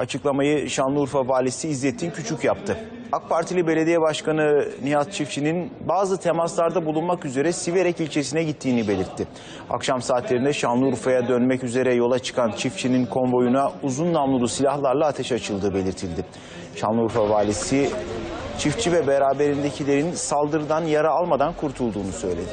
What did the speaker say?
Açıklamayı Şanlıurfa Valisi İzzettin Küçük yaptı. AK Partili Belediye Başkanı Nihat Çiftçi'nin bazı temaslarda bulunmak üzere Siverek ilçesine gittiğini belirtti. Akşam saatlerinde Şanlıurfa'ya dönmek üzere yola çıkan çiftçinin konvoyuna uzun namlulu silahlarla ateş açıldığı belirtildi. Şanlıurfa Valisi çiftçi ve beraberindekilerin saldırıdan yara almadan kurtulduğunu söyledi.